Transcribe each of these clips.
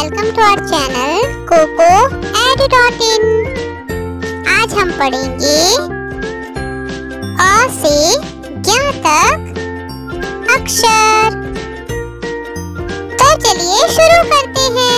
Channel coco ed dot in आज हम पढ़ेंगे अ से ज्ञ तक अक्षर। तो चलिए शुरू करते हैं।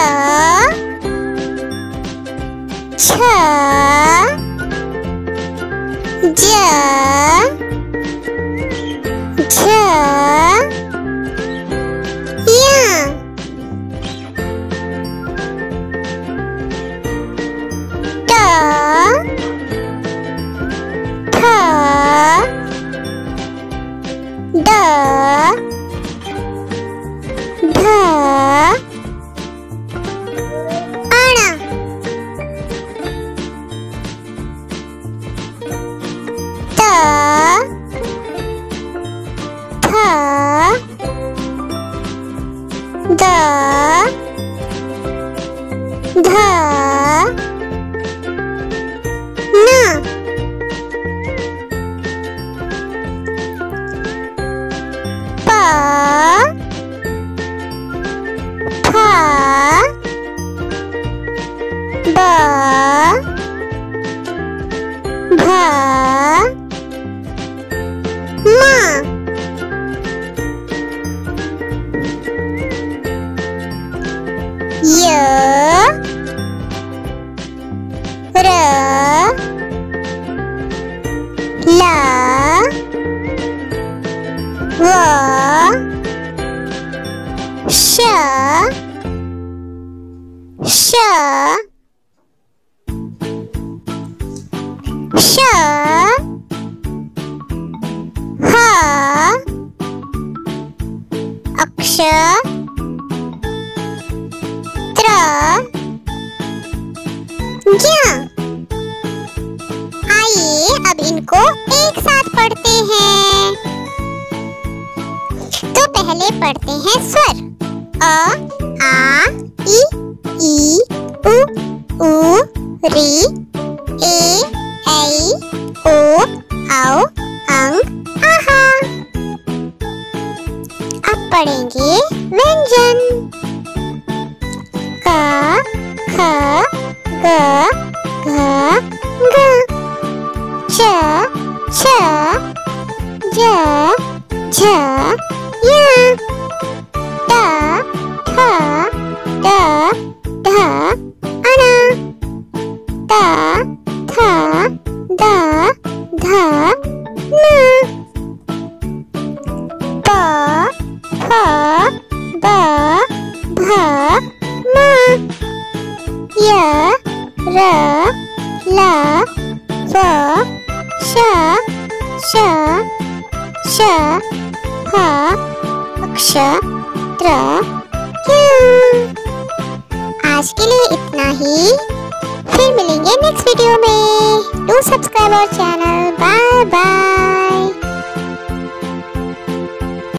च छ ज Да. Да. व श श ह अक्ष आइए अब इनको एक साथ पढ़ते हैं तो पहले पढ़ते हैं स्वर। अ, आ, इ ई उ ऊ री, ए, ऐ, ओ, औ अंग आहा। अब पढ़ेंगे व्यंजन। क, ख, ग, घ, ग। च छ ज झ Yeah, Da, ta, da, da, ana. Da, ta, da, da, na. Ba, pa, ba, bha, ma. Ya, ra, la, va, sha, sha, sha. ह अक्ष, त्र आज के लिए इतना ही। फिर मिलेंगे नेक्स्ट वीडियो में। Do subscribe our channel